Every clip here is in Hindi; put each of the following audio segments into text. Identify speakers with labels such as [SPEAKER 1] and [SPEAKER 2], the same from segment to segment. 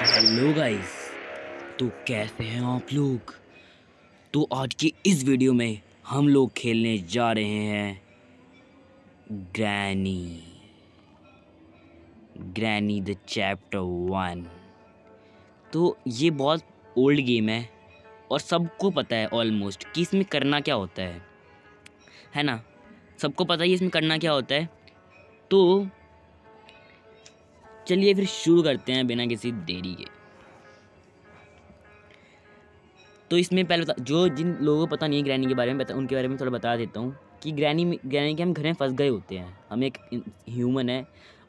[SPEAKER 1] हेलो गाइस तो कैसे हैं आप लोग? तो आज की इस वीडियो में हम लोग खेलने जा रहे हैं Granny Granny the chapter one तो ये बहुत ओल्ड गेम है और सबको पता है ऑलमोस्ट कि इसमें करना क्या होता है। है ना? सबको पता है इसमें करना क्या होता है? तो चलिए फिर शुरू करते हैं बिना किसी देरी के। तो इसमें पहले बता, जो जिन लोगों को पता नहीं है ग्रैनी के बारे में, बता, उनके बारे में थोड़ा बता देता हूँ कि ग्रैनी ग्रैनी के हम घर में फंस गए होते हैं। हम एक ह्यूमन है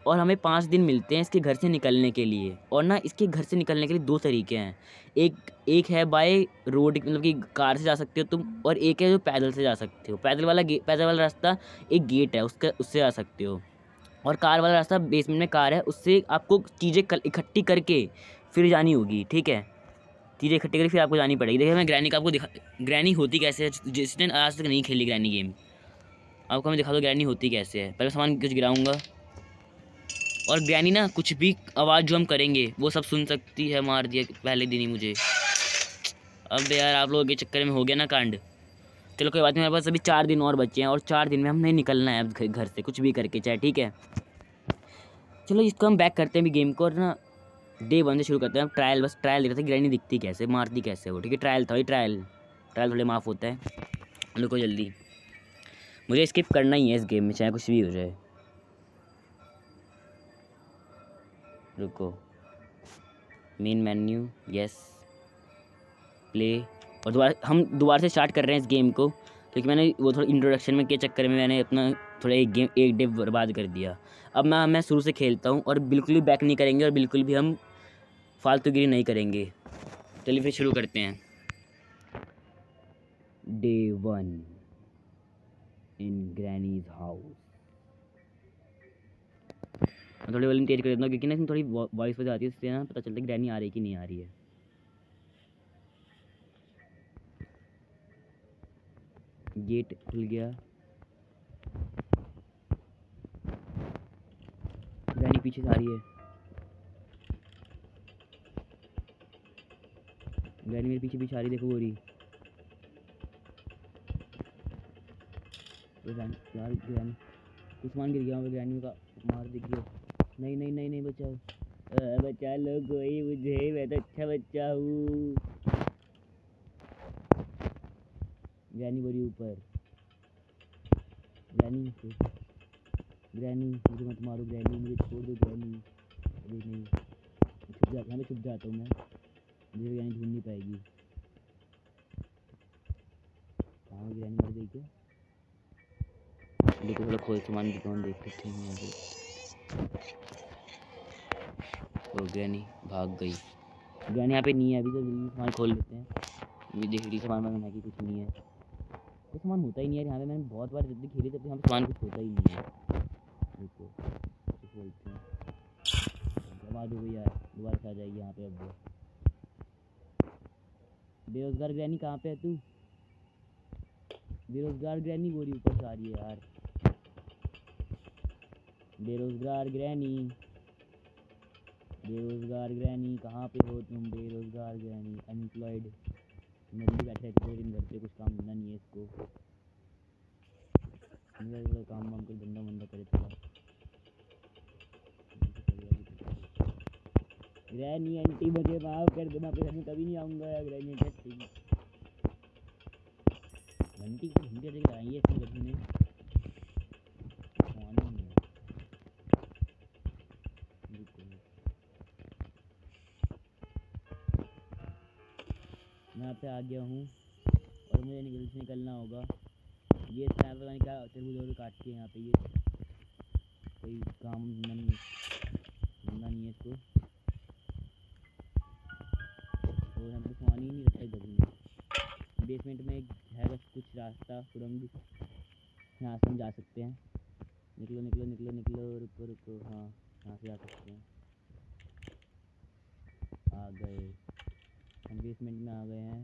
[SPEAKER 1] और हमें पाँच दिन मिलते हैं इसके घर से निकलने के लिए। और ना, इसके घर से निकलने के लिए दो तरीके हैं। एक एक है बाय रोड मतलब कि कार से जा सकते हो तुम और एक है जो पैदल से जा सकते हो। पैदल वाला पैदल वाला रास्ता एक गेट है, उसका, उससे जा सकते हो। और कार वाला रास्ता बेसमेंट में कार है, उससे आपको चीज़ें इकट्ठी करके फिर जानी होगी, ठीक है? चीज़ें इकट्ठी करके फिर आपको जानी पड़ेगी। देखिए, मैं ग्रैनी का आपको दिखा ग्रैनी होती कैसे है? जिसने आज तक नहीं खेली ग्रैनी गेम आपको मैं दिखा दो ग्रैनी होती कैसे है। पहले सामान कुछ गिराऊँगा। और ग्रैनी ना कुछ भी आवाज़ जो हम करेंगे, वो सब सुन सकती है, मार दिया पहले दिन ही मुझे। अब यार आप लोगों के चक्कर में हो गया ना कांड। चलो कोई बात नहीं, मेरे पास अभी चार दिन और बचे हैं और चार दिन में हमने निकलना है अब घर से, कुछ भी करके, चाहे, ठीक है? चलो इसको हम बैक करते हैं अभी गेम को और ना डे वन से शुरू करते हैं। ट्रायल बस ट्रायल देखते ग्रैनी दिखती कैसे, मारती कैसे वो, ठीक है? ट्रायल था ट्रायल ट्रायल थोड़े माफ़ होता है। रुको जल्दी। मुझे स्किप करना ही है इस गेम में, चाहे कुछ भी हो जाए। रुको। मेन मेन्यू यस प्ले और दोबारा हम दोबारा से स्टार्ट कर रहे हैं इस गेम को, क्योंकि मैंने वो थोड़ा इंट्रोडक्शन में के चक्कर में मैंने अपना थोड़ा एक गेम एक डे बर्बाद कर दिया। अब मैं मैं शुरू से खेलता हूँ और बिल्कुल भी बैक नहीं करेंगे और बिल्कुल भी हम फालतूगिरी नहीं करेंगे। चलिए फिर शुरू करते हैं। Day one in Granny's house मैं थोड़ी वॉल्यूम तेज कर देता हूँ, क्योंकि ना इसमें थोड़ी वॉइस वजह आती है, इससे ना पता चलता है ग्रैनी आ रही कि नहीं आ रही है। गेट खुल गया। ग्रैनी पीछे से आ रही है। ग्रैनी मेरे पीछे पीछे आ रही देखो वो रही। यार ग्रैनी कुछ मान गिर गया, वहाँ ग्रैनी का मार दिख गया। नहीं नहीं नहीं नहीं, बचाओ। बचा लो कोई, मुझे, मैं तो अच्छा बच्चा हूँ। ग्रैनी बोरी ऊपर। ग्रैनी ग्रैनी मुझे मत मारो, ग्रैनी, मुझे छोड़ दो ग्रैनी। अभी नहीं छुप जाता, मैं छुप जाता हूँ, मैं। मुझे ग्रैनी ढूंढ नहीं पाएगी। कहाँ ग्रैनी, मर गई क्या? देखो, थोड़ा खोल सामान दुकान देख सकते हैं यहाँ पे। तो ग्रैनी भाग गई। ग्रैनी यहाँ पे नहीं है, अभी तो सामान खोल लेते हैं। ये देख ली सामान मंगना की कुछ नहीं है। तो सामान होता ही नहीं है। यहाँ पे मैंने बहुत बार जल्दी खेली तब यहाँ पे सामान कुछ होता ही नहीं है। देखो बोलते हैं आवाज़ हो गई यार, दोबारा से आ जाएगी यहाँ पे अब बेरोजगार ग्रैनी कहाँ पे है तू? बेरोजगार ग्रैनी बोरी ऊपर से आ रही है यार। बेरोजगार ग्रैनी। बेरोजगार ग्रैनी, कहाँ पे हो तुम बेरोजगार ग्रैनी? अनएम्प्लॉयड नदी बैठे रहते दिन घर पे, कुछ काम धंधा नहीं है इसको। थोड़ा काम वाम कर धंधा वंदा करे थोड़ा। ग्रैनी आंटी मुझे माफ़ कर दो मैं घर में कभी नहीं आऊँगा यार ग्रैनी आंटी घंटी को घंटे से लगाई है इसमें घर में? यहाँ पे आ गया हूँ और मुझे जल्दी से निकलना होगा। ये स्नैपर का क्या तरबूज काट के यहाँ पे ये कोई काम नहीं धंधा नहीं है इसको। और यहाँ पे सामान ही नहीं रखा में बेसमेंट में है बस कुछ रास्ता, सुरंग। यहाँ से हम जा सकते हैं। निकलो निकलो निकलो निकलो, रुको रुको। हाँ यहाँ से जा सकते हैं। आ गए। बेसमेंट में आ गए हैं।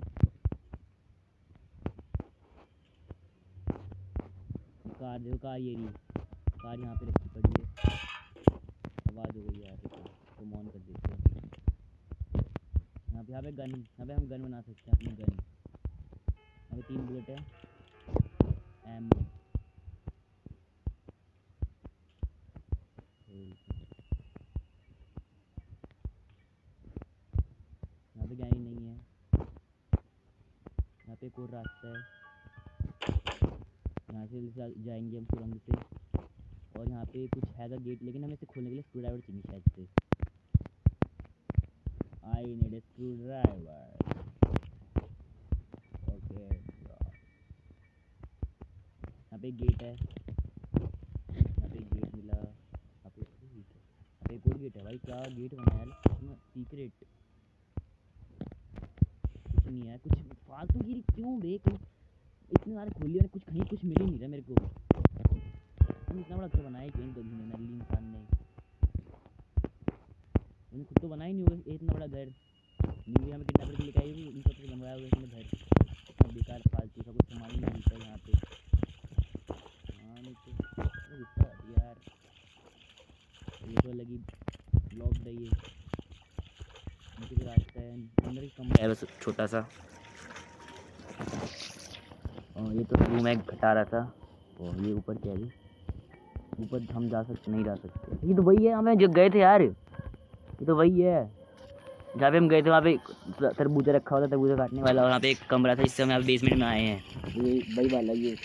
[SPEAKER 1] कार देखो, कार ये रही कार यहाँ पे रखी पड़ी है। आवाज़ हो गई यार तो ऑन कर। देते हैं। यहाँ पे यहाँ पे गन यहाँ पे हम गन बना सकते हैं, अपनी गन यहाँ पे तीन बुलेट है। एमो यहाँ पे गैनी नहीं है यहाँ पे एक और रास्ता है। यहाँ से जाएँगे हम सुरंग से। और यहाँ पे कुछ है गेट, लेकिन हमें इसे खोलने के लिए स्क्रू ड्राइवर चाहिए शायद से। I need a screwdriver okay यहाँ पे गेट है। यहाँ पे गेट मिला। यहाँ पे ये क्या? यहाँ पे एक और गेट है भाई, क्या गेट बनाया है? सीक्रेट कुछ नहीं है, कुछ फालतू गिरी क्यों बे? कोई इतने सारे खोली और कुछ कहीं कुछ मिल ही नहीं रहा मेरे को। हम इतना बड़ा घर बनाया क्यों तो नल्ली इंसान ने। मैंने खुद तो बनाया ही नहीं होगा इतना बड़ा घर। न्यू हमें किडनैपर के लेके आई हुई उन सबसे बनवाया होगा इसने घर। इतना बेकार फालतू सा कुछ सामान ही नहीं मिलता है यहाँ पे। हाँ नहीं तो गुस्सा रही है यार। ये तो लगी ब्लॉक है। ये नीचे भी रास्ता है। अंदर एक कमरा है बस छोटा सा। और ये तो रूम है घटा रहा था। और ये ऊपर क्या है? ऊपर हम जा सकते, नहीं जा सकते। ये तो वही है, हमें जो गए थे यार। ये तो वही है। जहाँ पे हम गए थे, वहाँ पे तरबूजा रखा हुआ था, तरबूजा काटने वाला, और वहाँ पे एक कमरा था, जिससे हम यहाँ बेसमेंट में आए हैं। ये वही वाला, ये।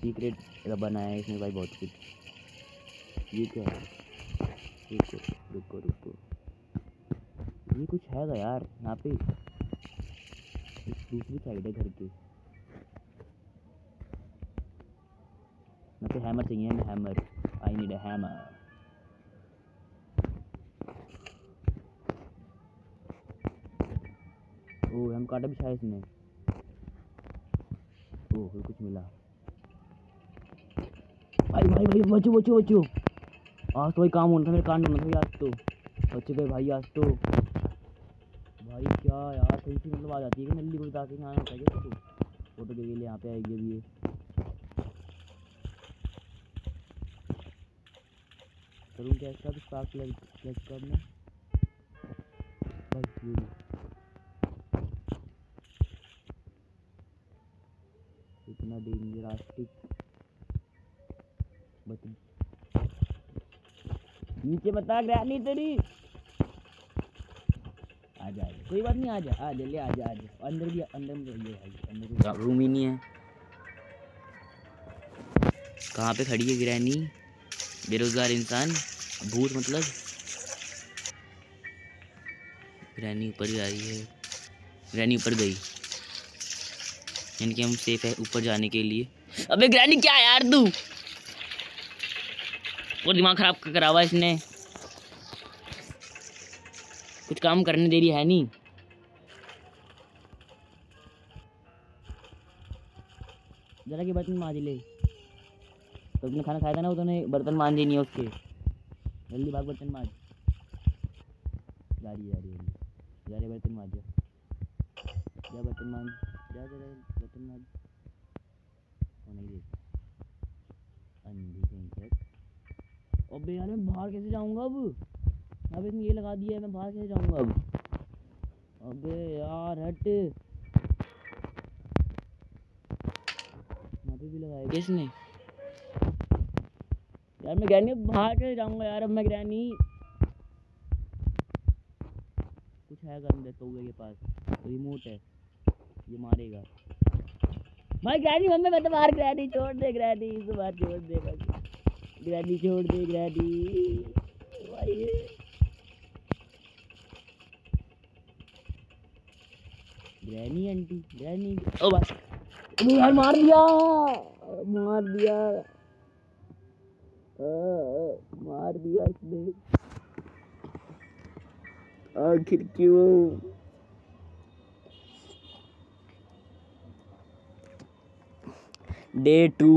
[SPEAKER 1] सीक्रेट बनाया है इसमें भाई, बहुत कुछ। ये क्या है? रुको रुको रुको। ये कुछ हैगा यार? यहाँ पे दूसरी साइड है घर के। पे हैमर चाहिए हमें hammer I need a hammer ओ हम काटा भी शायद इसने। ओ कुछ मिला। भाई भाई भाई, बचो बचो बचो। आज तो भाई काम होना था, मेरे कान होना था आज तो। बच गए भाई, आज तो। क्या यार कहीं से मतलब आ जाती है कि नल्ली को बता यहाँ होता है फ़ोटो के लिए यहाँ पे आएगी अभी ये। करूँ क्या इसका? तो स्टार्ट क्लच करना? बस ये। इतना डेंजरास्टिक बच नीचे बता ग्रैनी तेरी। कोई बात नहीं, आ जा आ जा, ले आ जा आ जा। अंदर भी, अंदर में ये भाई, अंदर भी। रूम ही नहीं है। कहाँ पे खड़ी है गिरानी? बेरोजगार इंसान, भूत मतलब। ग्रैनी ऊपर जा रही है। ग्रैनी ऊपर गई। यानी कि हम सेफ़ है ऊपर जाने के लिए। अबे ग्रैनी, क्या यार तू? वो दिमाग खराब करा हुआ इसने। काम करने दे रही है नहीं। जरा के बर्तन मांज ले। तो तुमने खाना खाया था ना, वो तूने बर्तन मांजे नहीं है उसके। जल्दी भाग बर्तन मांज। जा रही जा जा रही बर्तन मांज। जा बर्तन मांज। जा जा बर्तन मांज। वो यार, मैं बाहर कैसे जाऊँगा अब? पे इसने ये लगा दिया है मैं बाहर कैसे जाऊँगा अब? अबे यार हट। यहाँ पे भी लगाया क्या इसने यार मैं ग्रैनी बाहर कैसे जाऊँगा यार अब मैं ग्रैनी। कुछ है अंदर तो के पास। रिमोट है। ये मारेगा। भाई ग्रैनी मम्मी मैं तो बाहर ग्रैनी छोड़ दे ग्रैनी इस बार छोड़ दे बस ग्रैनी छोड़ दे ग्रैनी। भाई ग्रैनी आंटी ग्रैनी ओ अबे यार मार दिया मार दिया। आ, मार दिया इसने। आखिर क्यों? डे टू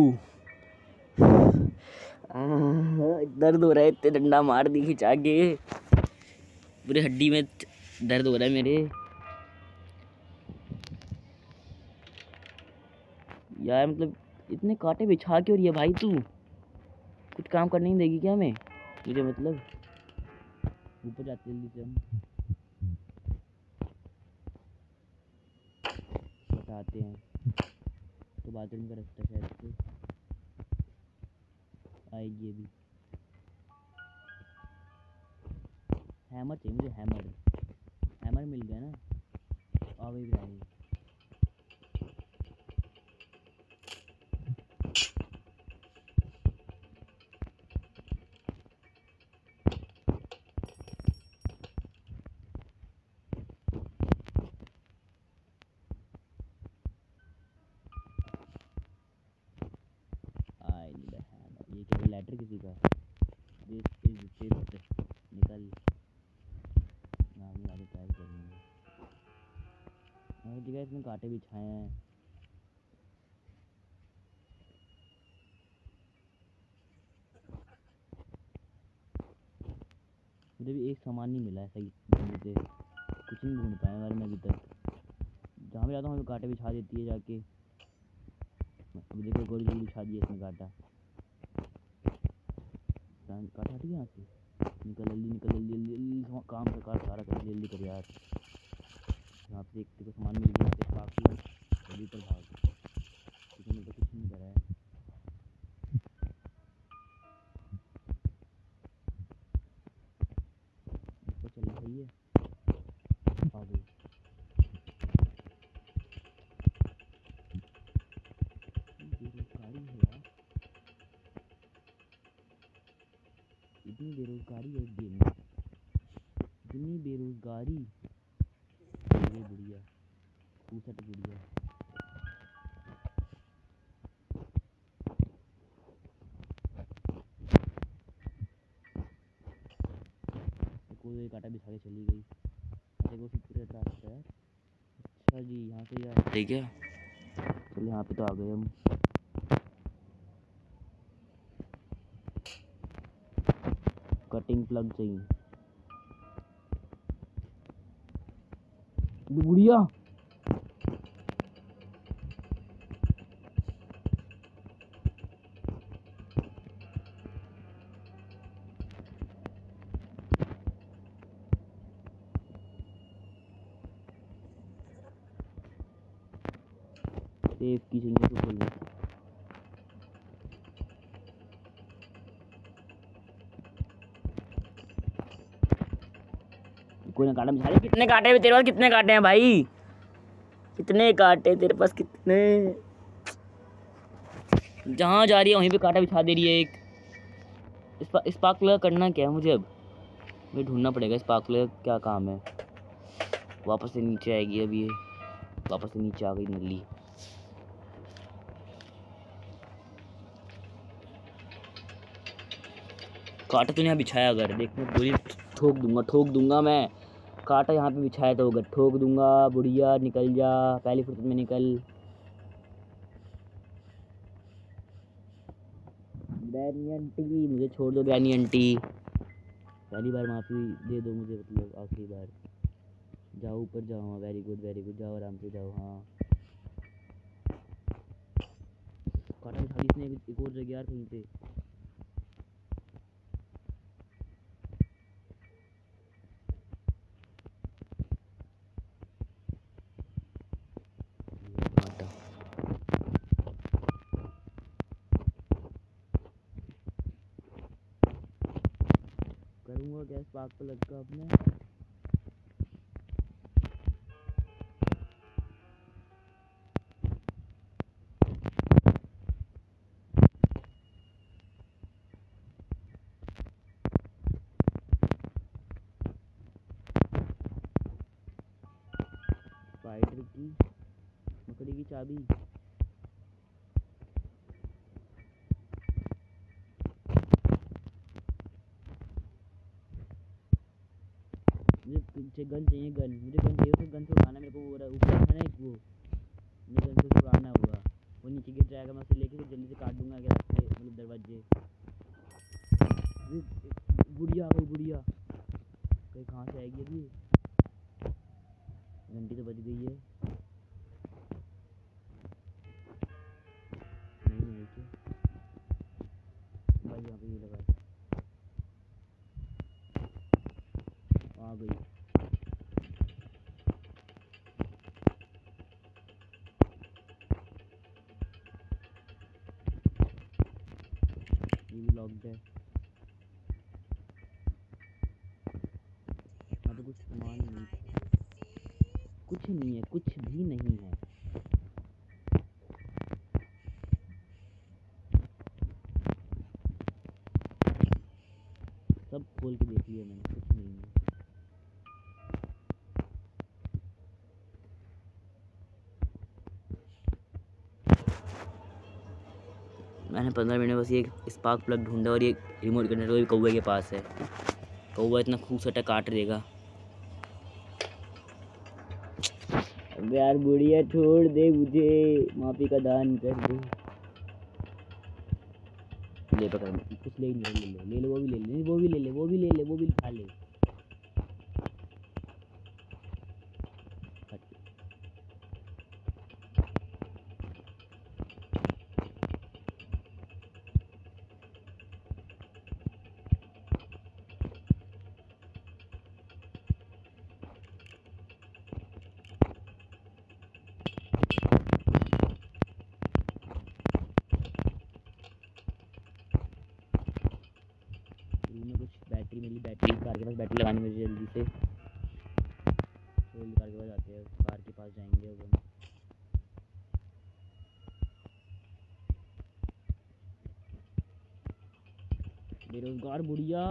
[SPEAKER 1] दर्द हो रहा है इतने डंडा मार दी खिंचा के पूरे हड्डी में दर्द हो रहा है मेरे। यार मतलब इतने कांटे बिछा क्यों रही है भाई तू। कुछ काम करने नहीं देगी क्या हमें? मुझे मतलब। ऊपर जाते जल्दी से हम। बताते हैं। तो बाथरूम का रास्ता शायद आएगी अभी। हैमर चाहिए मुझे हैमर हैमर मिल गया ना? गई भी कांटे बिछाए हैं मुझे भी एक सामान नहीं मिला है सही से कुछ नहीं ढूंढ हमारे में अभी तक जहाँ भी जाता हूँ हमें कांटे बिछा देती है जाके अब देखो गोली गोली बिछा दिया इसने कांटा काट हट यहाँ से निकल जल्दी निकल जल्दी जल्दी काम से काट सारा कर जल्दी कर यार यहाँ पे देखते को सामान मिल गया जल्दी पर भाग मैं तो कुछ नहीं है। बेरोजगारी है गेम में। इतनी बेरोजगारी। अरे बुढ़िया पूसट बुढ़िया कोई एक आटा बिछा के चली गई। अरे वो सीक्रेट रास्ता है। अच्छा जी यहाँ से यार। ठीक है। चलिए यहाँ पे तो आ गए हम। कटिंग प्लग चाहिए। बुढ़िया सेफ़ की चाहिए तो बोलना कोई ना काटा बिछा कितने काटे हैं तेरे पास? कितने काटे हैं भाई? कितने काटे तेरे पास? कितने? जहाँ जा रही है, वहीं पे काटा बिछा दे रही है एक। इस स्पार्क प्लग करना क्या है मुझे अब? मुझे ढूंढना पड़ेगा स्पार्क प्लग क्या काम है? वापस से नीचे आएगी अभी ये। वापस से नीचे आ गई नली। काटा तूने यहाँ बिछाया अगर देख मैं गोली ठोक दूँगा ठोक दूँगा मैं। कांटा यहाँ पे बिछाया तो अगर ठोक दूँगा, बुढ़िया निकल जा, पहली फुर्सत में निकल। ग्रैनी आंटी, मुझे छोड़ दो ग्रैनी आंटी। पहली बार माफ़ी दे दो मुझे मतलब आखिरी बार। जाओ ऊपर, जाओ हाँ वेरी गुड वेरी गुड जाओ, आराम से जाओ हाँ। काटा दी इसने, एक और जगह यार कहीं पे। करूँगा गैस पाक पे लग का अपने। स्पाइडर की मकड़ी की चाबी। मुझे गन चाहिए गन। मुझे गन चाहिए उसे गन से उड़ाना मेरे को वो ऊपर है ना एक वो। मुझे गन से उड़ाना होगा वो नीचे गिर जाएगा, मैं उसे लेके फिर जल्दी से काट दूँगा, अगर रास्ते मतलब दरवाजे। गुड़िया कोई गुड़िया कहीं कहाँ से आएगी अभी? घंटी तो बज गई है। ये भी लॉक्ड है कुछ सामान नहीं कुछ नहीं है कुछ भी नहीं है सब खोल के देख लिया मैंने कुछ नहीं है मैंने पंद्रह मिनट में बस ये स्पार्क प्लग ढूंढा और ये रिमोट कंट्रोल भी कौवे के पास है। कौवा इतना खूब सटा काट देगा। यार बुढ़िया छोड़ दे मुझे, माफ़ी का दान कर दे। ले पकड़, कुछ ले ले ले ले, वो भी ले ले, वो भी ले ले, वो भी ले ले, वो भी खा ले हट। रूम में कुछ बैटरी मिली बैटरी कार के पास बैटरी लगानी मेरी जल्दी से। जल्दी कार के पास जाते हैं कार के पास जाएँगे अब हम। बेरोजगार बुढ़िया।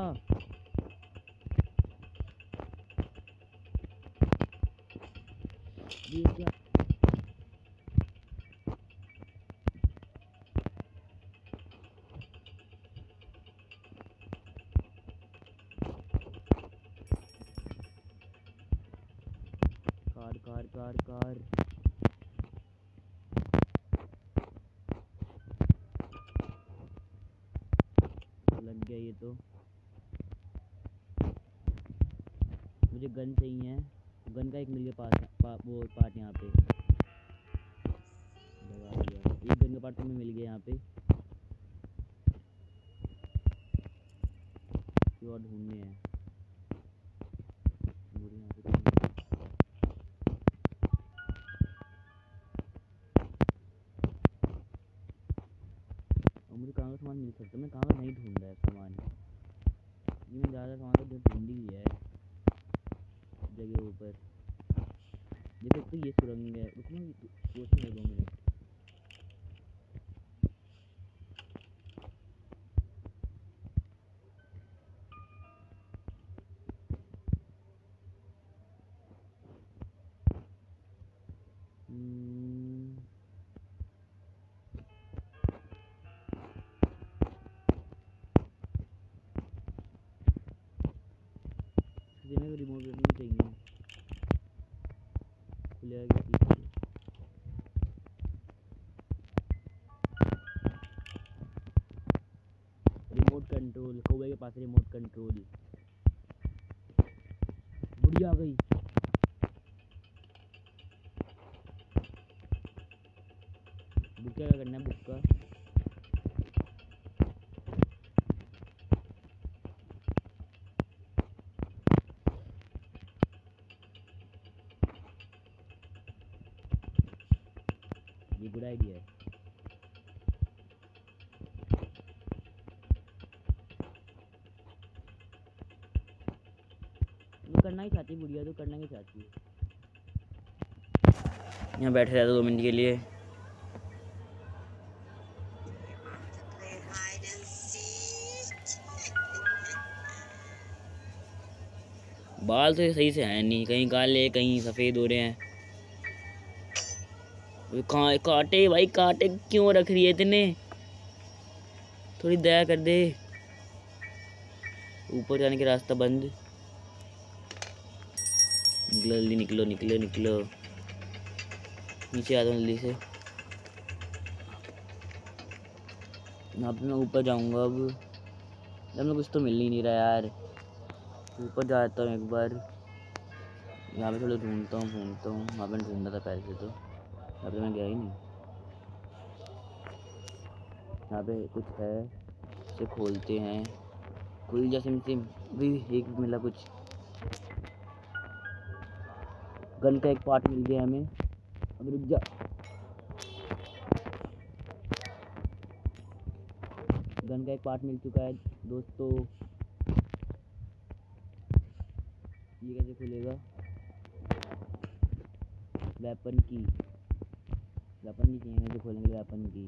[SPEAKER 1] गन चाहिए गन का एक मिल गया पास पा, वो पार्ट यहाँ पे। एक गन का पार्ट हमें मिल गया यहाँ पे। और ढूँढने हैं? सामान मिल सकता है? मैं कहाँ का नहीं ढूंढ रहा है सामान। ये मैं ज़्यादा सामान तो ढूंढ ही है। जगह ऊपर। देख सकते हो ये सुरंग है रुको ना सोचने में दो मिनट हम्म, पास रिमोट कंट्रोल बुढ़िया गई। बुक्का क्या करना है बुक्का ये गुड आइडिया है। करना ही चाहती है, बुढ़िया तो करना ही चाहती है। यहाँ बैठे रहते दो मिनट के लिए. बाल तो सही से हैं नहीं, कहीं काले कहीं सफ़ेद हो रहे हैं। काटे भाई, काटे क्यों रख रही है इतने? थोड़ी दया कर दे। ऊपर जाने के रास्ता बंद। निकलो, जल्दी निकलो निकलो निकलो। नीचे आ जाओ जल्दी से। पे मैं ऊपर जाऊँगा अब। यार मैं कुछ तो मिल ही नहीं रहा यार। ऊपर जाता हूँ एक बार। यहाँ पे थोड़ा ढूंढता हूँ ढूंढता हूँ। वहाँ पे ढूंढा था पहले से तो। यहाँ पे मैं गया ही नहीं। यहाँ पे कुछ है इसे खोलते हैं। खुल जा सिम सिम भी एक मिला कुछ। गन का एक पार्ट मिल गया हमें। अब रुक जा। गन का एक पार्ट मिल चुका है, दोस्तों। ये कैसे खुलेगा? वेपन की। वेपन की चाहिए मुझे लिए वेपन की।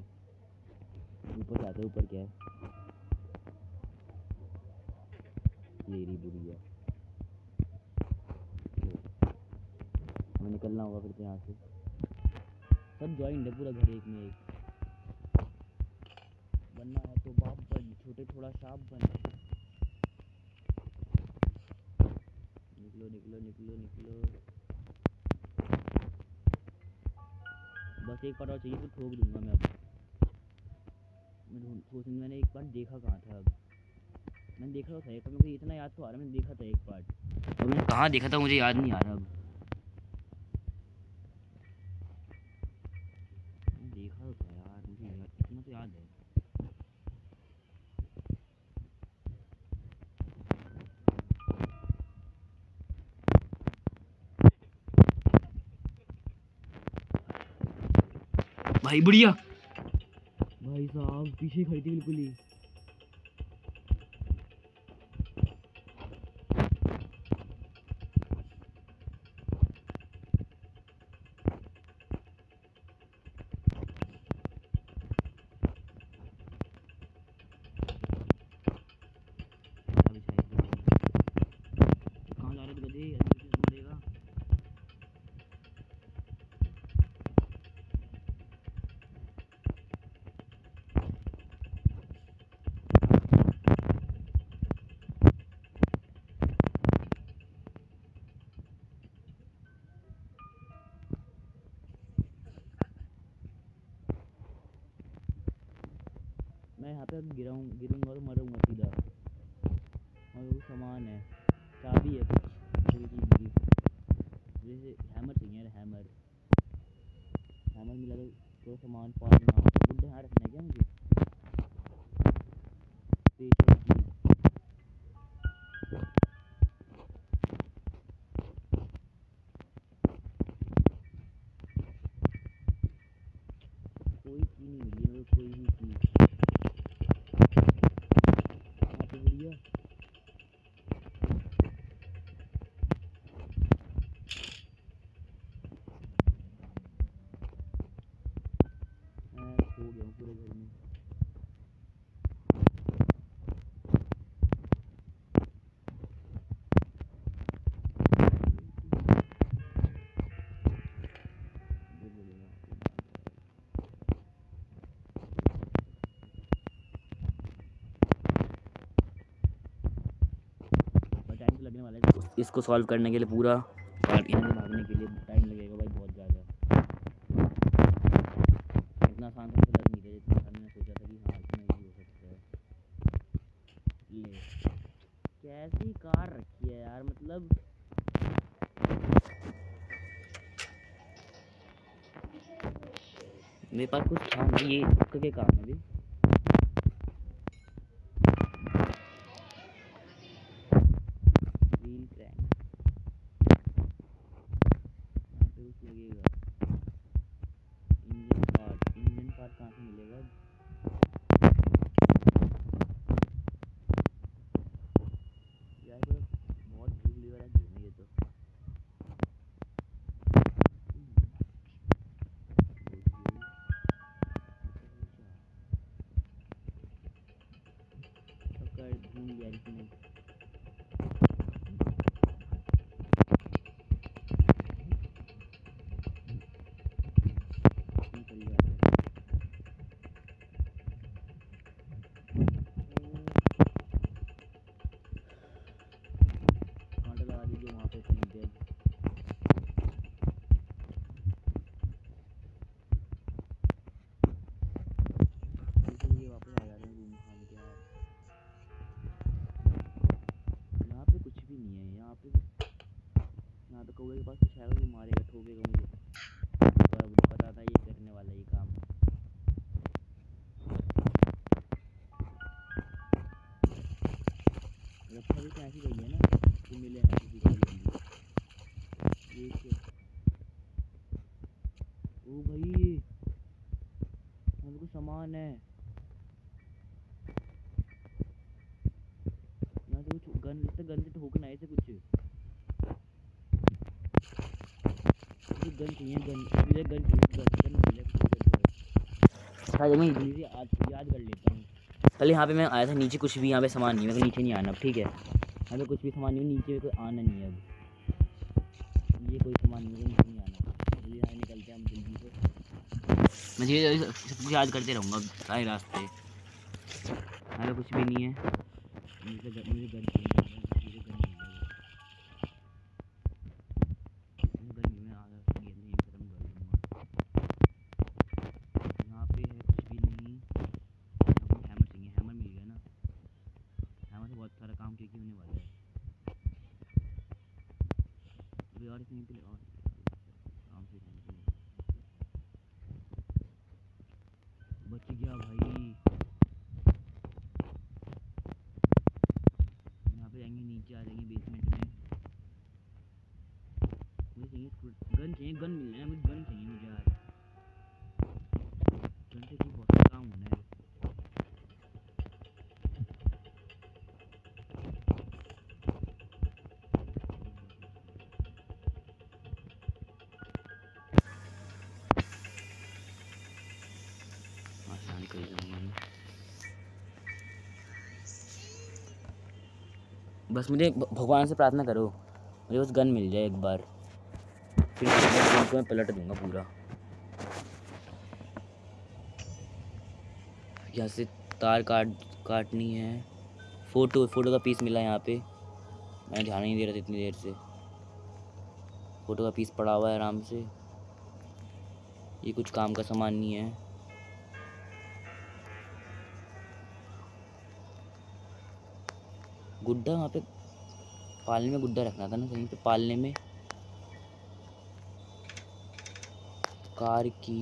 [SPEAKER 1] ऊपर जाते ऊपर क्या है? ये रही बुढ़िया हमें निकलना होगा फिर से यहाँ से। सब ज्वाइंट है पूरा घर एक में एक। बनना है तो बाप बन, छोटे थोड़ा शाप बन। निकलो निकलो निकलो निकलो। बस एक पटाव चाहिए फिर ठोक दूँगा मैं अब। मैं मैंने एक बार देखा कहाँ था अब। मैंने देखा तो था एक बार को इतना याद तो आ रहा है, मैंने देखा था एक पार्ट। अब मैंने कहाँ देखा था मुझे याद नहीं आ रहा अब। भाई बढ़िया। भाई साहब पीछे खड़ी थी बिल्कुल ही। गिराऊँ गिरूँगा वाला है। इसको सॉल्व करने के लिए पूरा भागने के लिए टाइम लगेगा भाई, बहुत ज़्यादा। इतना आसान तो लग नहीं रहा आसान मैंने सोचा था कि हाँ इतना ही हो सकता है। ले। कैसी कार रखी है यार मतलब मेरे पास कुछ था ये कौन है ना तो कुछ गन लगता गन से ठोकना है ऐसे कुछ। गन चाहिए गन ये गन चाहिए गन गन मिले हाँ मैं इतनी आज याद कर लेता हूँ। कल यहाँ पे मैं आया था नीचे कुछ भी यहाँ पे सामान नहीं है मेरे नीचे नहीं आना अब ठीक है? यहाँ पे कुछ भी सामान नहीं नीचे कोई आना नहीं है अब। ये कोई सामान नहीं है मैं धीरे धीरे सब कुछ याद करते रहूँगा सारे रास्ते। यहाँ कुछ भी नहीं है। मुझे गन नहीं है मुझे गन नहीं मैं आधा गेम नहीं खत्म कर दूँगा यहाँ पे है कुछ भी नहीं यहाँ पे हैमर चाहिए हैमर मिल गया ना हैमर से बहुत सारा काम क्योंकि होने वाला है अभी और इसमें के लिए और आराम से रहने के लिए। बच गया भाई यहाँ पे जाएँगे नीचे आ जाएँगे बेसमेंट में मुझे चाहिए गन चाहिए, गन मिल रहा है मुझे गन चाहिए मुझे यार गन से कोई बहुत काम होना है। बस मुझे भगवान से प्रार्थना करो, मुझे बस गन मिल जाए एक बार। फिर मैं पलट दूँगा पूरा। यहाँ से तार काट, काटनी है। फ़ोटो फ़ोटो का पीस मिला यहाँ पे। मैं ध्यान नहीं दे रहा था इतनी देर से। फ़ोटो का पीस पड़ा हुआ है आराम से। ये कुछ काम का सामान नहीं है। गुड्डा वहाँ पे पालने में गुड्डा रखना था ना, कहीं पे पालने में? कार की।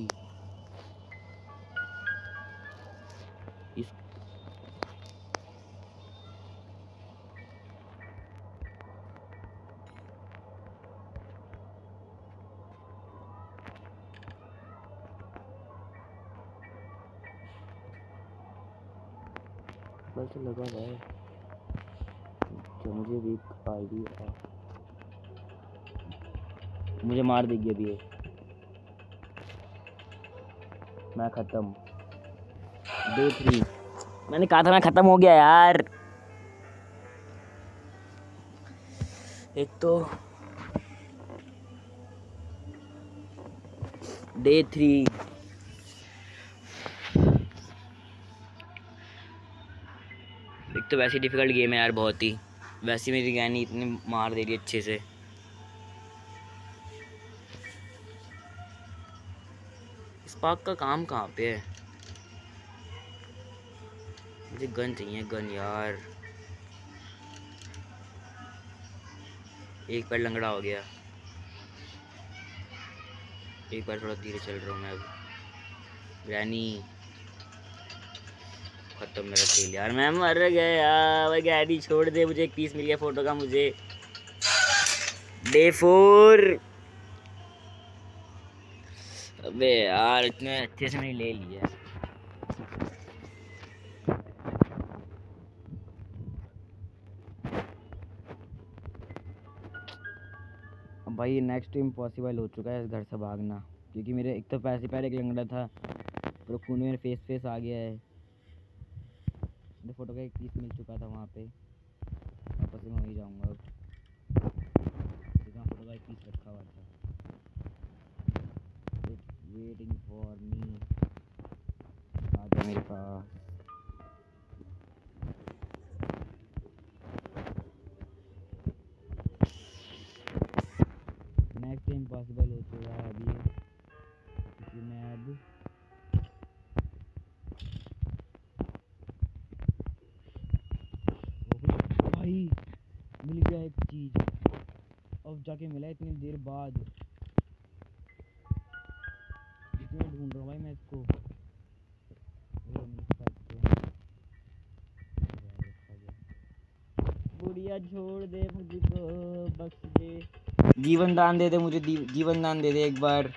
[SPEAKER 1] इस बस तो लगा हुआ है अच्छा मुझे भी आइडिया मुझे मार देगी अभी ये। मैं खत्म। डे थ्री मैंने कहा था मैं खत्म हो गया यार। एक तो डे थ्री एक तो वैसे डिफ़िकल्ट गेम है यार बहुत ही। वैसे मेरी गैनी इतनी मार दे रही है अच्छे से। स्पार्क का काम कहाँ पे है? मुझे गन चाहिए, गन यार। एक पैर लंगड़ा हो गया। एक बार थोड़ा धीरे चल रहा हूँ मैं अब। ग्रैनी। खत्म मेरा खेल यार। मैं मर गया भाई गाड़ी छोड़ दे, मुझे एक पीस मिल गया फ़ोटो का, मुझे। डे फोर अबे यार, इतने अच्छे से मैंने ले लिया। भाई नेक्स्ट इम्पॉसिबल हो चुका है इस घर से भागना। क्योंकि मेरे, एक तो पैसे पैर एक लंगड़ा था पूरा खून मेरे फेस फेस आ गया है। मेरे फ़ोटो का एक पीस मिल चुका था वहाँ पे। वापस मैं वहीं जाऊँगा। फ़ोटो का एक पीस रखा हुआ था। वेटिंग फॉर मी आ जा मेरे पास नेक्स्ट इम्पॉसिबल हो चुका है अभी। क्योंकि मैं अब भाई, मिल गया एक चीज़। अब जाके मिला इतनी देर बाद। ढूंढ रहा हूँ भाई मैं इसको। बुढ़िया छोड़ दे बख्श दे जीवन दान दे दे मुझे जीवन दान दे दे एक बार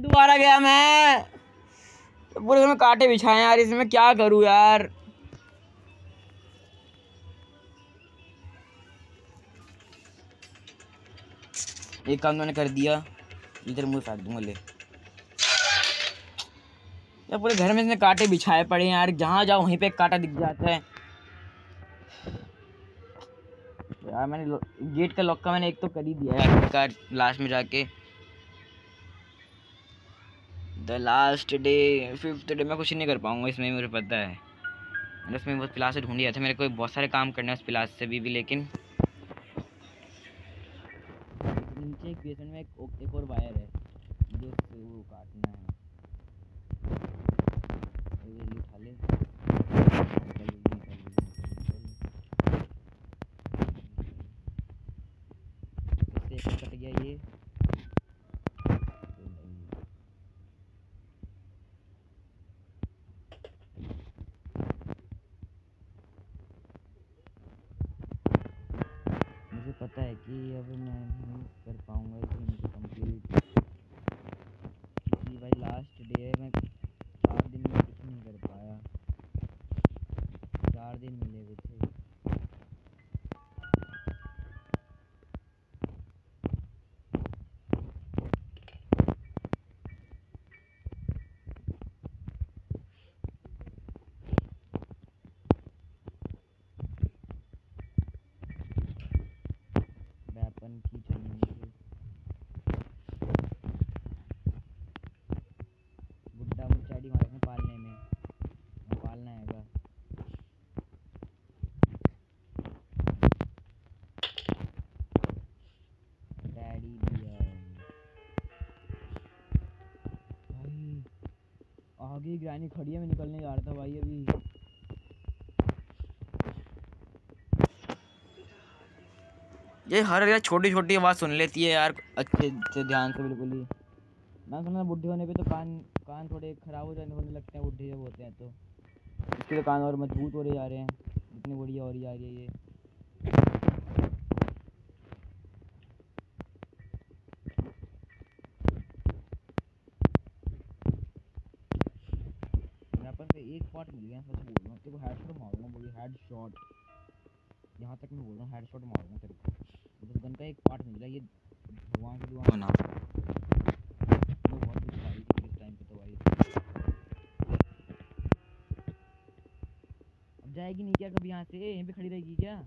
[SPEAKER 1] दोबारा गया मैं। पूरे घर में कांटे बिछाए यार, इसमें क्या करूँ यार? एक काम मैंने कर दिया, इधर मुँह फेंक दूँगा, ले। यार, पूरे घर में इसने कांटे बिछाए पड़े हैं यार, जहाँ जाओ वहीं पे कांटा दिख जाता है। यार, मैंने गेट का लॉक का मैंने एक तो कर ही दिया कार लास्ट में जाके। The last day fifth day मैं कुछ नहीं कर पाऊँगा इसमें मुझे पता है। मैंने उसमें बहुत पिलास से ढूंढ था मेरे को बहुत सारे काम करने उस प्लास से भी, भी लेकिन नीचे एक में एक, और वायर है जो काटना है ये जल्दी उठा ले निकल, जल्दी निकल, जल्दी निकल, निकल। इससे एक कट गया ये तो नहीं। मुझे पता है की चाहिए बुड्ढा मुचाड़ी मारे में पालने में। पालना आगे ग्रानी खड़ी है, मैं निकलने जा रहा था भाई अभी। ये हर यार छोटी छोटी आवाज़ सुन लेती है यार, अच्छे से ध्यान से, बिल्कुल ही। मैं सुना बुढ़े होने पे तो कान कान थोड़े खराब हो जाने होने लगते हैं, बुढ़े जब होते हैं तो। इसके कान और मज़बूत हो रहे जा रहे हैं जितनी बढ़िया हो रही जा रही है ये। एक मिल गया सच बोल रहा हूँ, तेरे को हेड शॉट मारूँगा बोलिए हेड शॉट यहाँ तक मैं बोल रहा हूँ मारूँगा तेरे को। गन का एक पार्ट मिल गया ये धुआँ की धुआँ बना वो बहुत कुछ थी इस टाइम पे तो भाई। अब जाएगी नहीं क्या कभी यहाँ से? यहीं पे खड़ी रहेगी क्या?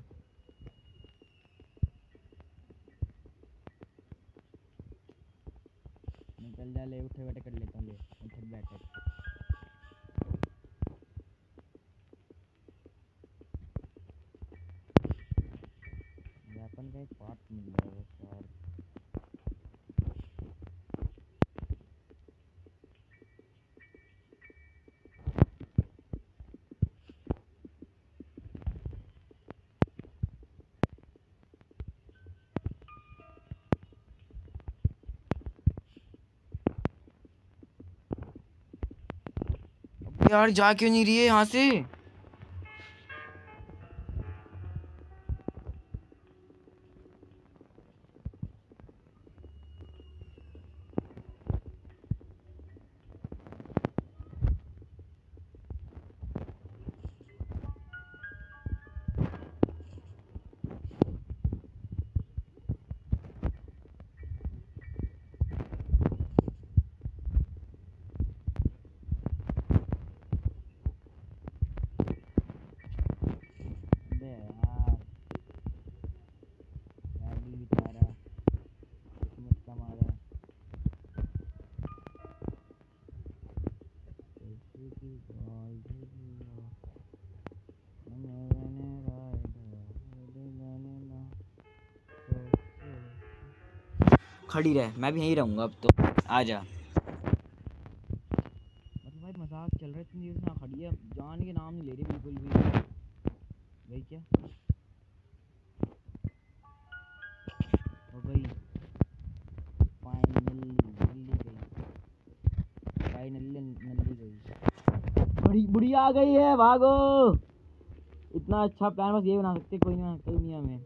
[SPEAKER 1] निकल जा ले उठे बैठे कर लेता हूँ ले उठे बैठे वेपन का एक पार्ट मिल गया बस यार अब यार जा क्यों नहीं रही है यहाँ से? खड़ी रह। मैं भी यहीं रहूँगा अब तो। आ जा। भाई, मज़ाक चल रहा है, इतनी खड़ी है। जान के नाम नहीं ले रही बिल्कुल भी। गई। क्या बुढ़िया आ गई है, भागो। इतना अच्छा प्लान बस ये बना सकते कोई नहीं बना सकता दुनिया में।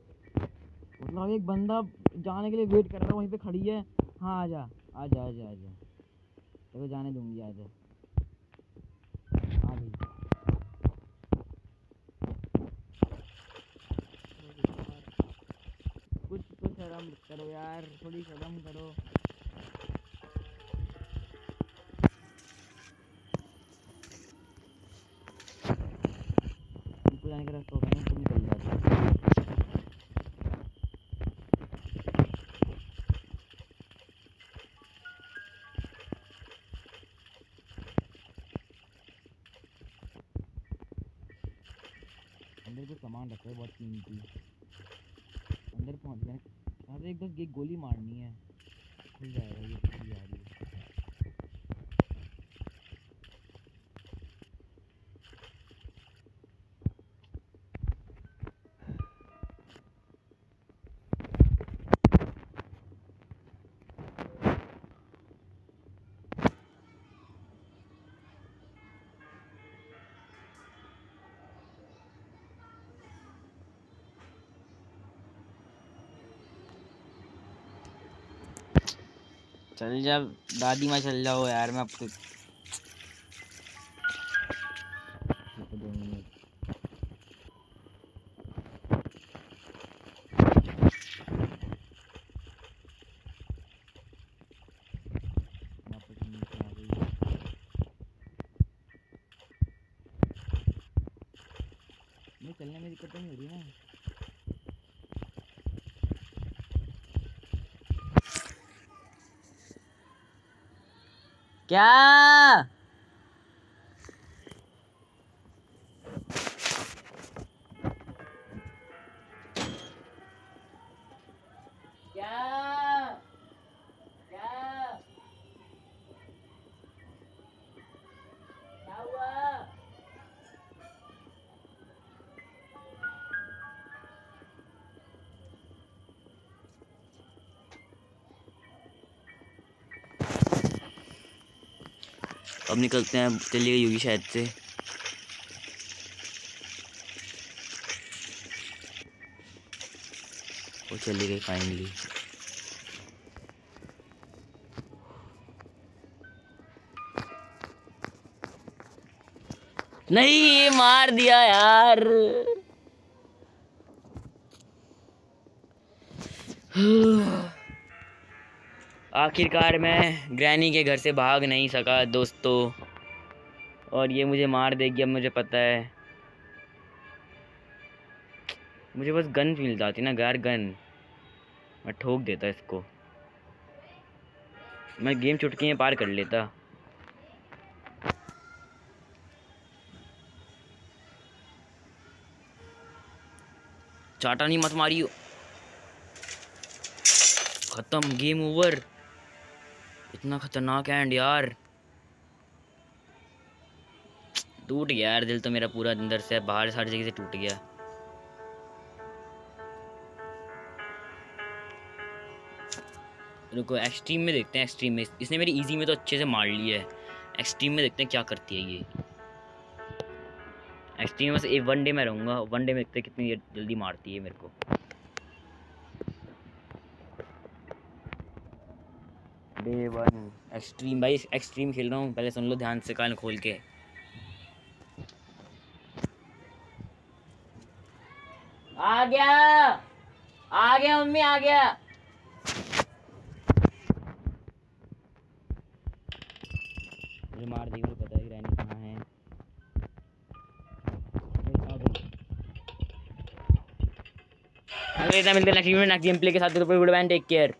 [SPEAKER 1] मतलब एक बंदा जाने के लिए वेट कर रहा हूँ वहीं पे खड़ी है। हाँ आ जा आ जा तेरे जाने दूँगी आ गई कुछ तो शर्म करो यार, थोड़ी शर्म करो। सामान रखा है, बहुत कीमती। अंदर पहुँच गए। अरे एक बस ये गोली मारनी है। खुल जाएगा ये, खुल जा चल जा दादी माँ चल जाओ यार मैं आपको क्या? अब निकलते हैं चली गई होगी शायद से। वो चली गई फाइनली नहीं ये मार दिया यार। आखिरकार मैं ग्रैनी के घर से भाग नहीं सका, दोस्तों। और ये मुझे मार देगी, अब मुझे पता है। मुझे बस गन मिल जाती ना यार गन। मैं ठोक देता इसको। मैं गेम चुटकी में पार कर लेता। चाटा नहीं मत मारियो। खत्म, गेम ओवर। इतना खतरनाक एंड यार। टूट गया यार दिल तो मेरा पूरा अंदर से, बाहर सारी जगह से टूट गया। रुको एक्सट्रीम में देखते हैं एक्सट्रीम में। इसने मेरी इजी में तो अच्छे से मार लिया है। एक्सट्रीम में देखते हैं क्या करती है ये। एक्सट्रीम में बस एक वन डे में रहूँगा। वन डे में देखते हैं कितनी जल्दी मारती है मेरे को। डे वन एक्सट्रीम भाई एक्सट्रीम खेल रहा हूँ। पहले सुन लो ध्यान से, कान खोल के। आ गया! आ गया, मम्मी, आ गया। मुझे मार देगी, मुझे पता है कि कहाँ है। आ अगले मिलते हैं वीडियो में नेक्स्ट गेम प्ले के साथ गुड बाय टेक केयर